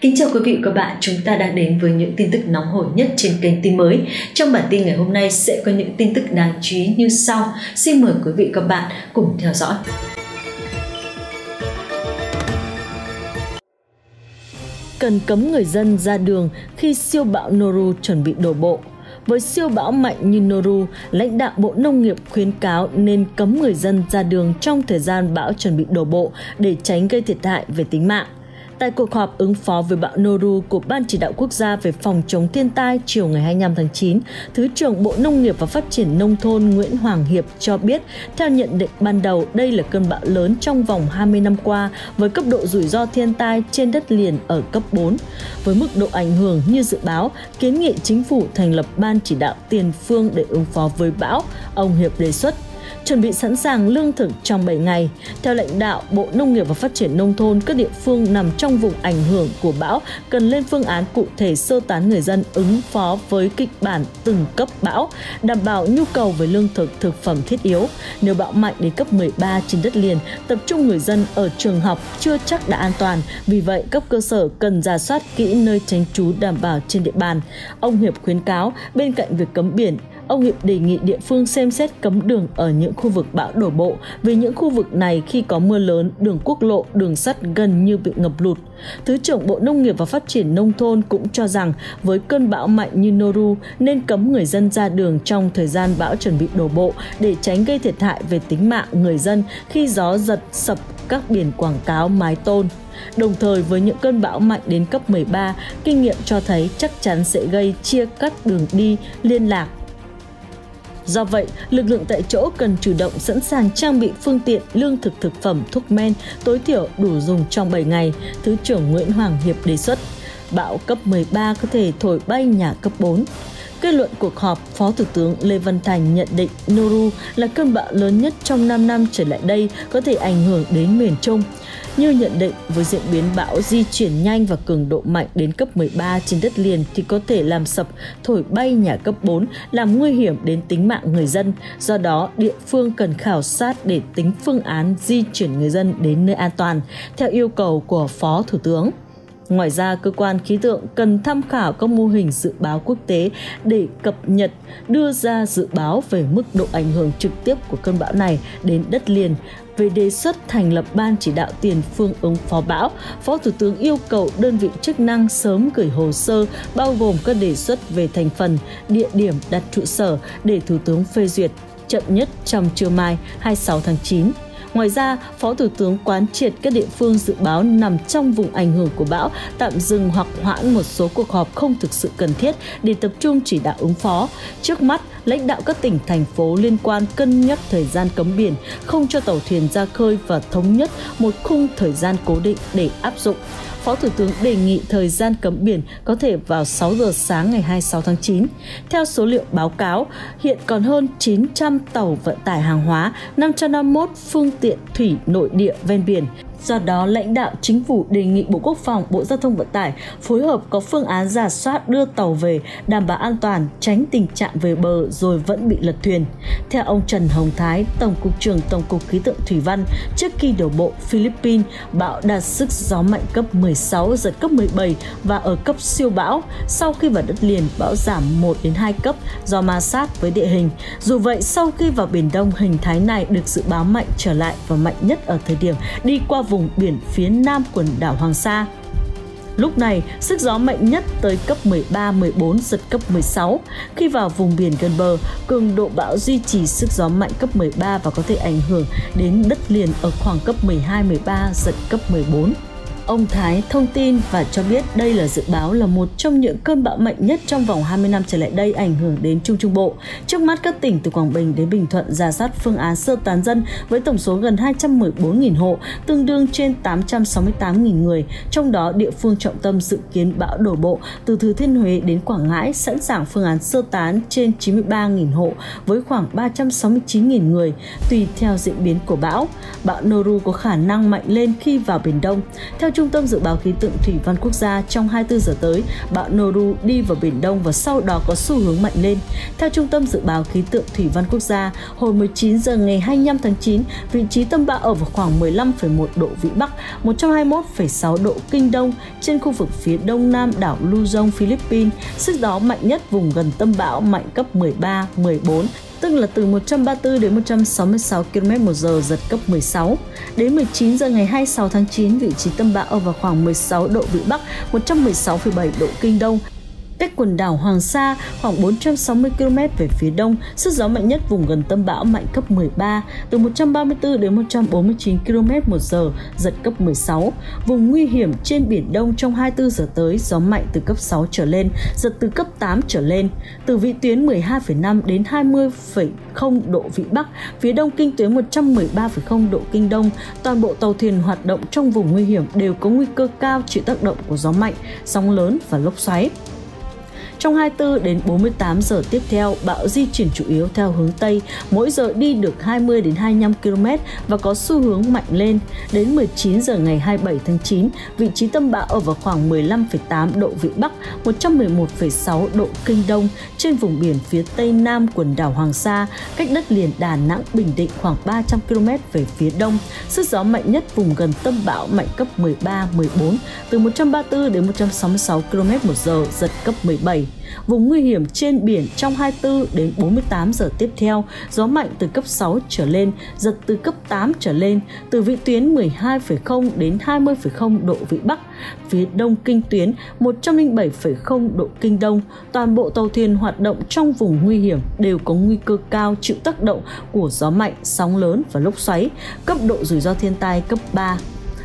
Kính chào quý vị và các bạn, chúng ta đang đến với những tin tức nóng hổi nhất trên kênh tin mới. Trong bản tin ngày hôm nay sẽ có những tin tức đáng chú ý như sau. Xin mời quý vị và các bạn cùng theo dõi. Cần cấm người dân ra đường khi siêu bão Noru chuẩn bị đổ bộ. Với siêu bão mạnh như Noru, lãnh đạo Bộ Nông nghiệp khuyến cáo nên cấm người dân ra đường trong thời gian bão chuẩn bị đổ bộ để tránh gây thiệt hại về tính mạng. Tại cuộc họp ứng phó với bão Noru của Ban chỉ đạo quốc gia về phòng chống thiên tai chiều ngày 25 tháng 9, Thứ trưởng Bộ Nông nghiệp và Phát triển Nông thôn Nguyễn Hoàng Hiệp cho biết, theo nhận định ban đầu, đây là cơn bão lớn trong vòng 20 năm qua với cấp độ rủi ro thiên tai trên đất liền ở cấp 4. Với mức độ ảnh hưởng như dự báo, kiến nghị chính phủ thành lập Ban chỉ đạo tiền phương để ứng phó với bão, ông Hiệp đề xuất chuẩn bị sẵn sàng lương thực trong 7 ngày. Theo lãnh đạo Bộ Nông nghiệp và Phát triển Nông thôn, các địa phương nằm trong vùng ảnh hưởng của bão cần lên phương án cụ thể sơ tán người dân ứng phó với kịch bản từng cấp bão, đảm bảo nhu cầu về lương thực, thực phẩm thiết yếu. Nếu bão mạnh đến cấp 13 trên đất liền, tập trung người dân ở trường học chưa chắc đã an toàn. Vì vậy, cấp cơ sở cần ra soát kỹ nơi tránh trú đảm bảo trên địa bàn. Ông Hiệp khuyến cáo, bên cạnh việc cấm biển, ông Hiệp đề nghị địa phương xem xét cấm đường ở những khu vực bão đổ bộ vì những khu vực này khi có mưa lớn, đường quốc lộ, đường sắt gần như bị ngập lụt. Thứ trưởng Bộ Nông nghiệp và Phát triển Nông thôn cũng cho rằng với cơn bão mạnh như Noru nên cấm người dân ra đường trong thời gian bão chuẩn bị đổ bộ để tránh gây thiệt hại về tính mạng người dân khi gió giật sập các biển quảng cáo mái tôn. Đồng thời với những cơn bão mạnh đến cấp 13, kinh nghiệm cho thấy chắc chắn sẽ gây chia cắt đường đi, liên lạc Do vậy, lực lượng tại chỗ cần chủ động sẵn sàng trang bị phương tiện, lương thực thực phẩm, thuốc men tối thiểu đủ dùng trong 7 ngày, Thứ trưởng Nguyễn Hoàng Hiệp đề xuất. Bão cấp 13 có thể thổi bay nhà cấp 4. Kết luận cuộc họp, Phó Thủ tướng Lê Văn Thành nhận định Noru là cơn bão lớn nhất trong 5 năm trở lại đây có thể ảnh hưởng đến miền Trung. Như nhận định, với diễn biến bão di chuyển nhanh và cường độ mạnh đến cấp 13 trên đất liền thì có thể làm sập, thổi bay nhà cấp 4, làm nguy hiểm đến tính mạng người dân. Do đó, địa phương cần khảo sát để tính phương án di chuyển người dân đến nơi an toàn, theo yêu cầu của Phó Thủ tướng. Ngoài ra, cơ quan khí tượng cần tham khảo các mô hình dự báo quốc tế để cập nhật, đưa ra dự báo về mức độ ảnh hưởng trực tiếp của cơn bão này đến đất liền. Về đề xuất thành lập ban chỉ đạo tiền phương ứng phó bão, Phó Thủ tướng yêu cầu đơn vị chức năng sớm gửi hồ sơ bao gồm các đề xuất về thành phần, địa điểm đặt trụ sở để Thủ tướng phê duyệt chậm nhất trong trưa mai 26 tháng 9. Ngoài ra, Phó Thủ tướng quán triệt các địa phương dự báo nằm trong vùng ảnh hưởng của bão tạm dừng hoặc hoãn một số cuộc họp không thực sự cần thiết để tập trung chỉ đạo ứng phó. Trước mắt, lãnh đạo các tỉnh, thành phố liên quan cân nhắc thời gian cấm biển, không cho tàu thuyền ra khơi và thống nhất một khung thời gian cố định để áp dụng. Phó Thủ tướng đề nghị thời gian cấm biển có thể vào 6 giờ sáng ngày 26 tháng 9. Theo số liệu báo cáo, hiện còn hơn 900 tàu vận tải hàng hóa, 551 phương tiện thủy nội địa ven biển Do đó, lãnh đạo chính phủ đề nghị Bộ Quốc phòng, Bộ Giao thông Vận tải phối hợp có phương án giả soát đưa tàu về, đảm bảo an toàn, tránh tình trạng về bờ rồi vẫn bị lật thuyền. Theo ông Trần Hồng Thái, Tổng cục trưởng Tổng cục Khí tượng Thủy văn, trước khi đổ bộ Philippines, bão đạt sức gió mạnh cấp 16, giật cấp 17 và ở cấp siêu bão. Sau khi vào đất liền, bão giảm 1 đến 2 cấp do ma sát với địa hình. Dù vậy, sau khi vào Biển Đông, hình thái này được dự báo mạnh trở lại và mạnh nhất ở thời điểm đi qua vùng biển phía nam quần đảo Hoàng Sa. Lúc này, sức gió mạnh nhất tới cấp 13-14, giật cấp 16. Khi vào vùng biển gần bờ, cường độ bão duy trì sức gió mạnh cấp 13 và có thể ảnh hưởng đến đất liền ở khoảng cấp 12-13, giật cấp 14. Ông Thái thông tin và cho biết đây là dự báo là một trong những cơn bão mạnh nhất trong vòng 20 năm trở lại đây ảnh hưởng đến Trung Trung Bộ. Trước mắt các tỉnh từ Quảng Bình đến Bình Thuận ra soát phương án sơ tán dân với tổng số gần 214.000 hộ, tương đương trên 868.000 người. Trong đó, địa phương trọng tâm dự kiến bão đổ bộ từ Thừa Thiên Huế đến Quảng Ngãi sẵn sàng phương án sơ tán trên 93.000 hộ với khoảng 369.000 người tùy theo diễn biến của bão. Bão Noru có khả năng mạnh lên khi vào Biển Đông. Theo Trung tâm Dự báo Khí tượng Thủy văn Quốc gia, trong 24 giờ tới, bão Noru đi vào Biển Đông và sau đó có xu hướng mạnh lên. Theo Trung tâm Dự báo Khí tượng Thủy văn Quốc gia, hồi 19 giờ ngày 25 tháng 9, vị trí tâm bão ở vào khoảng 15,1 độ Vĩ Bắc, 121,6 độ Kinh Đông trên khu vực phía đông nam đảo Luzon, Philippines. Sức gió mạnh nhất vùng gần tâm bão mạnh cấp 13, 14 tức là từ 134 đến 166 km một giờ giật cấp 16. Đến 19 giờ ngày 26 tháng 9, vị trí tâm bão ở vào khoảng 16 độ vĩ Bắc, 116,7 độ Kinh Đông, cách quần đảo Hoàng Sa khoảng 460 km về phía đông, sức gió mạnh nhất vùng gần tâm bão mạnh cấp 13, từ 134 đến 149 km một giờ, giật cấp 16. Vùng nguy hiểm trên biển Đông trong 24 giờ tới, gió mạnh từ cấp 6 trở lên, giật từ cấp 8 trở lên, từ vị tuyến 12,5 đến 20,0 độ vĩ Bắc, phía đông kinh tuyến 113,0 độ kinh Đông. Toàn bộ tàu thuyền hoạt động trong vùng nguy hiểm đều có nguy cơ cao chịu tác động của gió mạnh, sóng lớn và lốc xoáy. Trong 24 đến 48 giờ tiếp theo, bão di chuyển chủ yếu theo hướng Tây, mỗi giờ đi được 20 đến 25 km và có xu hướng mạnh lên. Đến 19 giờ ngày 27 tháng 9, vị trí tâm bão ở vào khoảng 15,8 độ Vĩ Bắc, 111,6 độ Kinh Đông trên vùng biển phía Tây Nam quần đảo Hoàng Sa, cách đất liền Đà Nẵng, Bình Định khoảng 300 km về phía đông. Sức gió mạnh nhất vùng gần tâm bão mạnh cấp 13, 14, từ 134 đến 166 km một giờ, giật cấp 17. Vùng nguy hiểm trên biển trong 24 đến 48 giờ tiếp theo, gió mạnh từ cấp 6 trở lên, giật từ cấp 8 trở lên, từ vị tuyến 12,0 đến 20,0 độ vĩ Bắc, phía đông kinh tuyến 107,0 độ kinh đông. Toàn bộ tàu thuyền hoạt động trong vùng nguy hiểm đều có nguy cơ cao chịu tác động của gió mạnh, sóng lớn và lốc xoáy, cấp độ rủi ro thiên tai cấp 3,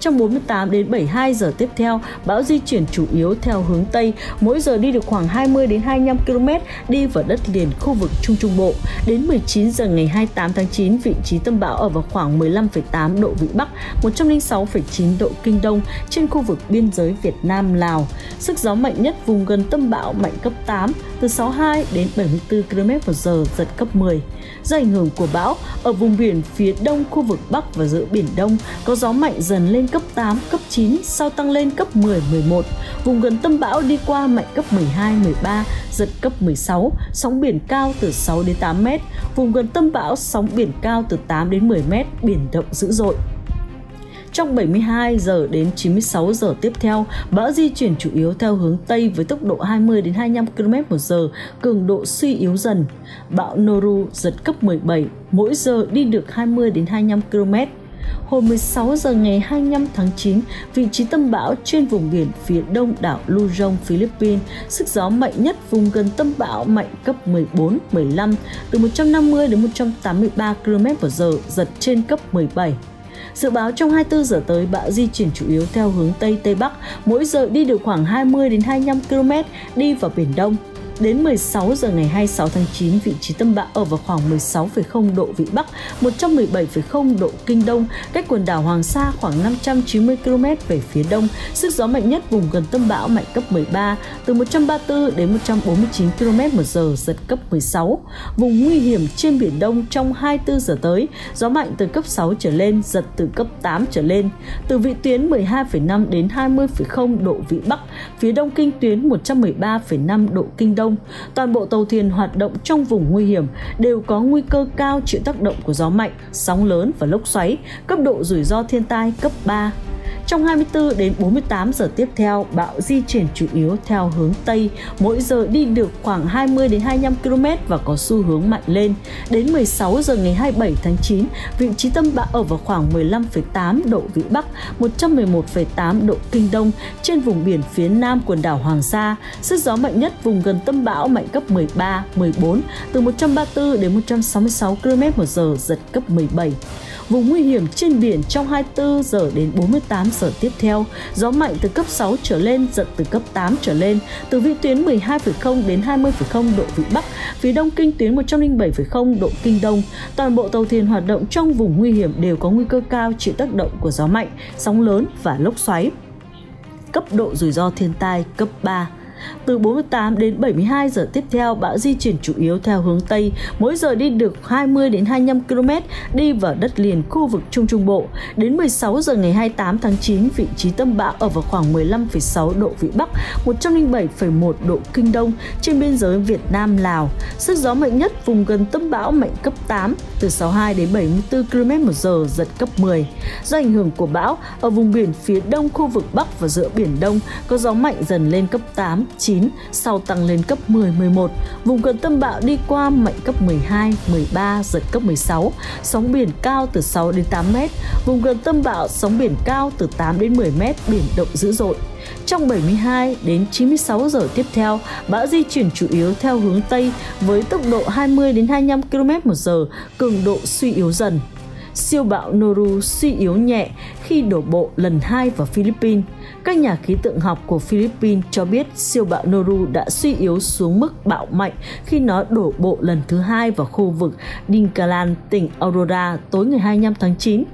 trong 48 đến 72 giờ tiếp theo, bão di chuyển chủ yếu theo hướng Tây, mỗi giờ đi được khoảng 20 đến 25 km đi vào đất liền khu vực Trung Trung Bộ. Đến 19 giờ ngày 28 tháng 9, vị trí tâm bão ở vào khoảng 15,8 độ Vĩ Bắc, 106,9 độ Kinh Đông trên khu vực biên giới Việt Nam Lào. Sức gió mạnh nhất vùng gần tâm bão mạnh cấp 8, từ 62 đến 74 km h giật cấp 10. Do ảnh hưởng của bão, ở vùng biển phía đông khu vực Bắc và giữa Biển Đông có gió mạnh dần lên cấp 8, cấp 9, sau tăng lên cấp 10, 11. Vùng gần tâm bão đi qua mạnh cấp 12, 13, giật cấp 16, sóng biển cao từ 6 đến 8 mét. Vùng gần tâm bão sóng biển cao từ 8 đến 10 mét, biển động dữ dội. Trong 72 giờ đến 96 giờ tiếp theo, bão di chuyển chủ yếu theo hướng Tây với tốc độ 20 đến 25 km một giờ, cường độ suy yếu dần. Bão Noru giật cấp 17, mỗi giờ đi được 20 đến 25 km. Hồi 16 giờ ngày 25 tháng 9, vị trí tâm bão trên vùng biển phía đông đảo Luzon, Philippines, sức gió mạnh nhất vùng gần tâm bão mạnh cấp 14, 15, từ 150 đến 183 km/h, giật trên cấp 17. Dự báo trong 24 giờ tới, bão di chuyển chủ yếu theo hướng Tây Tây Bắc, mỗi giờ đi được khoảng 20 đến 25 km đi vào Biển Đông. Đến 16 giờ ngày 26 tháng 9, vị trí tâm bão ở vào khoảng 16,0 độ Vĩ Bắc, 117,0 độ Kinh Đông, cách quần đảo Hoàng Sa khoảng 590 km về phía đông. Sức gió mạnh nhất vùng gần tâm bão mạnh cấp 13, từ 134 đến 149 km một giờ, giật cấp 16. Vùng nguy hiểm trên Biển Đông trong 24 giờ tới, gió mạnh từ cấp 6 trở lên, giật từ cấp 8 trở lên. Từ vị tuyến 12,5 đến 20,0 độ Vĩ Bắc, phía đông kinh tuyến 113,5 độ Kinh Đông Đông, toàn bộ tàu thuyền hoạt động trong vùng nguy hiểm đều có nguy cơ cao chịu tác động của gió mạnh, sóng lớn và lốc xoáy, cấp độ rủi ro thiên tai cấp 3. Trong 24 đến 48 giờ tiếp theo, bão di chuyển chủ yếu theo hướng Tây, mỗi giờ đi được khoảng 20 đến 25 km và có xu hướng mạnh lên. Đến 16 giờ ngày 27 tháng 9, vị trí tâm bão ở vào khoảng 15,8 độ Vĩ Bắc, 111,8 độ Kinh Đông trên vùng biển phía nam quần đảo Hoàng Sa. Sức gió mạnh nhất vùng gần tâm bão mạnh cấp 13, 14, từ 134 đến 166 km một giờ, giật cấp 17 vùng nguy hiểm trên biển trong 24 giờ đến 48 giờ tiếp theo, gió mạnh từ cấp 6 trở lên, giật từ cấp 8 trở lên, từ vĩ tuyến 12,0 đến 20,0 độ vĩ Bắc, phía đông kinh tuyến 107,0 độ kinh Đông. Toàn bộ tàu thuyền hoạt động trong vùng nguy hiểm đều có nguy cơ cao chịu tác động của gió mạnh, sóng lớn và lốc xoáy. Cấp độ rủi ro thiên tai cấp 3 từ 48 đến 72 giờ tiếp theo, bão di chuyển chủ yếu theo hướng Tây, mỗi giờ đi được 20 đến 25 km, đi vào đất liền khu vực Trung Trung Bộ. Đến 16 giờ ngày 28 tháng 9, vị trí tâm bão ở vào khoảng 15,6 độ Vĩ Bắc, 107,1 độ Kinh Đông trên biên giới Việt Nam Lào. Sức gió mạnh nhất vùng gần tâm bão mạnh cấp 8, từ 62 đến 74 km một giờ, giật cấp 10. Do ảnh hưởng của bão, ở vùng biển phía đông khu vực Bắc và giữa Biển Đông có gió mạnh dần lên cấp 8, 9, sau tăng lên cấp 10, 11. Vùng gần tâm bão đi qua mạnh cấp 12, 13, giật cấp 16. Sóng biển cao từ 6 đến 8 mét. Vùng gần tâm bão sóng biển cao từ 8 đến 10 mét, biển động dữ dội. Trong 72 đến 96 giờ tiếp theo, bão di chuyển chủ yếu theo hướng Tây với tốc độ 20 đến 25 km một giờ, cường độ suy yếu dần siêu bão Noru suy yếu nhẹ khi đổ bộ lần hai vào Philippines. Các nhà khí tượng học của Philippines cho biết siêu bão Noru đã suy yếu xuống mức bão mạnh khi nó đổ bộ lần thứ hai vào khu vực Dingalan, tỉnh Aurora tối ngày 25 tháng 9.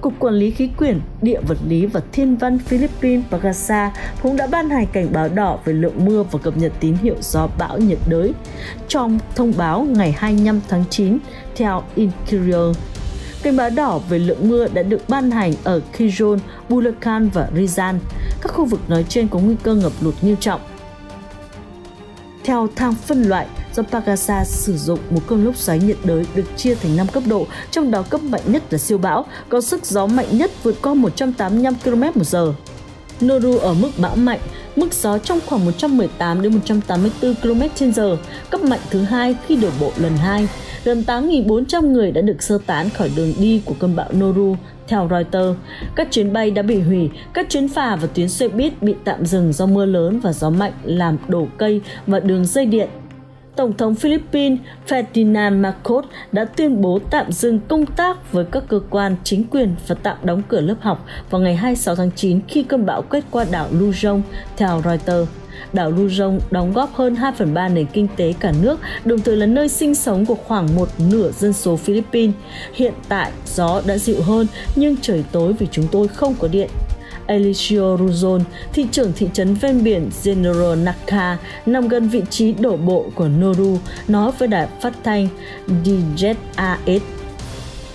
Cục Quản lý Khí quyển, Địa vật lý và Thiên văn Philippines Pagasa cũng đã ban hành cảnh báo đỏ về lượng mưa và cập nhật tín hiệu gió bão nhiệt đới. Trong thông báo ngày 25 tháng 9, theo Interior Cảnh báo đỏ về lượng mưa đã được ban hành ở Kijon, Bulacan và Rizal. Các khu vực nói trên có nguy cơ ngập lụt nghiêm trọng. Theo thang phân loại, do Pagasa sử dụng một cơn lốc xoáy nhiệt đới được chia thành 5 cấp độ, trong đó cấp mạnh nhất là siêu bão, có sức gió mạnh nhất vượt qua 185 km một giờ. Noru ở mức bão mạnh, mức gió trong khoảng 118 đến 184 km/h, cấp mạnh thứ hai khi đổ bộ lần hai gần 8.400 người đã được sơ tán khỏi đường đi của cơn bão Noru, theo Reuters. Các chuyến bay đã bị hủy, các chuyến phà và tuyến xe buýt bị tạm dừng do mưa lớn và gió mạnh làm đổ cây và đường dây điện. Tổng thống Philippines Ferdinand Marcos đã tuyên bố tạm dừng công tác với các cơ quan chính quyền và tạm đóng cửa lớp học vào ngày 26 tháng 9 khi cơn bão quét qua đảo Luzon, theo Reuters đảo Luzon đóng góp hơn 2 phần 3 nền kinh tế cả nước, đồng thời là nơi sinh sống của khoảng một nửa dân số Philippines. Hiện tại, gió đã dịu hơn nhưng trời tối vì chúng tôi không có điện. Elisio Ruzon, thị trưởng thị trấn ven biển General Naka, nằm gần vị trí đổ bộ của Noru, nói với đài phát thanh DZAS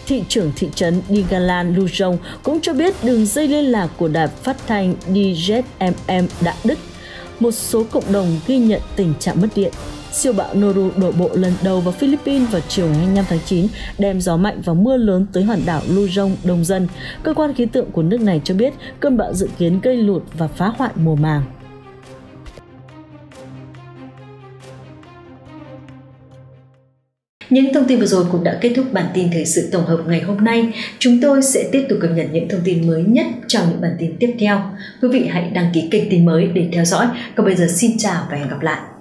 thị trưởng thị trấn Digalan Luzon cũng cho biết đường dây liên lạc của đài phát thanh DZMM đã đứt một số cộng đồng ghi nhận tình trạng mất điện. Siêu bão Noru đổ bộ lần đầu vào Philippines vào chiều ngày 25 tháng 9, đem gió mạnh và mưa lớn tới hòn đảo Luzon đông dân. Cơ quan khí tượng của nước này cho biết cơn bão dự kiến gây lụt và phá hoại mùa màng. Những thông tin vừa rồi cũng đã kết thúc bản tin thời sự tổng hợp ngày hôm nay. Chúng tôi sẽ tiếp tục cập nhật những thông tin mới nhất trong những bản tin tiếp theo. Quý vị hãy đăng ký kênh tin mới để theo dõi. Còn bây giờ xin chào và hẹn gặp lại.